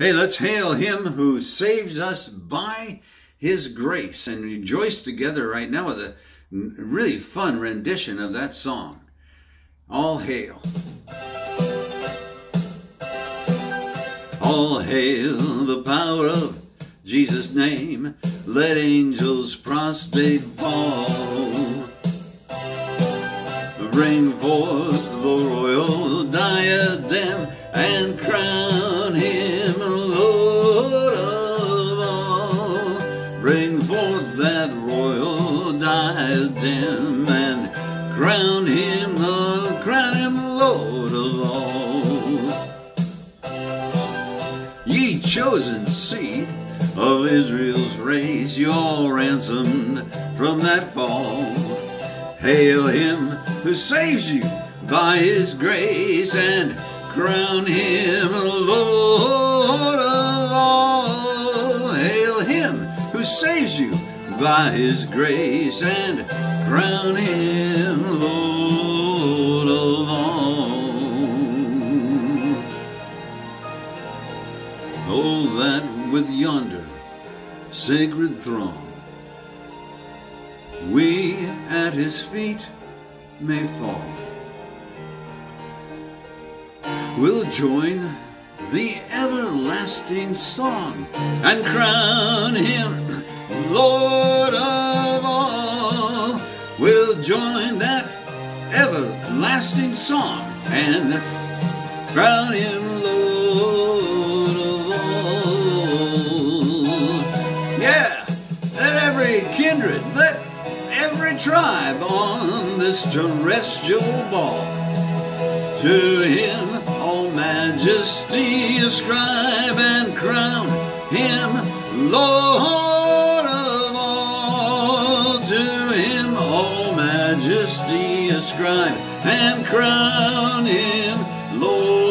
Hey, let's hail him who saves us by his grace and rejoice together right now with a really fun rendition of that song. All hail. All hail the power of Jesus' name. Let angels prostrate fall. Bring royal diadem and crown him, the crown him Lord of all. Ye chosen seed of Israel's race, you all ransomed from that fall. Hail him who saves you by his grace and crown him Lord of all. Hail him who saves you by his grace and crown him Lord of all. Oh, that with yonder sacred throng we at his feet may fall. We'll join the everlasting song and crown him We'll that everlasting song and crown him Lord of all. Yeah, let every kindred, let every tribe on this terrestrial ball to him all majesty ascribe and crown him Lord majesty ascribe and crown him Lord.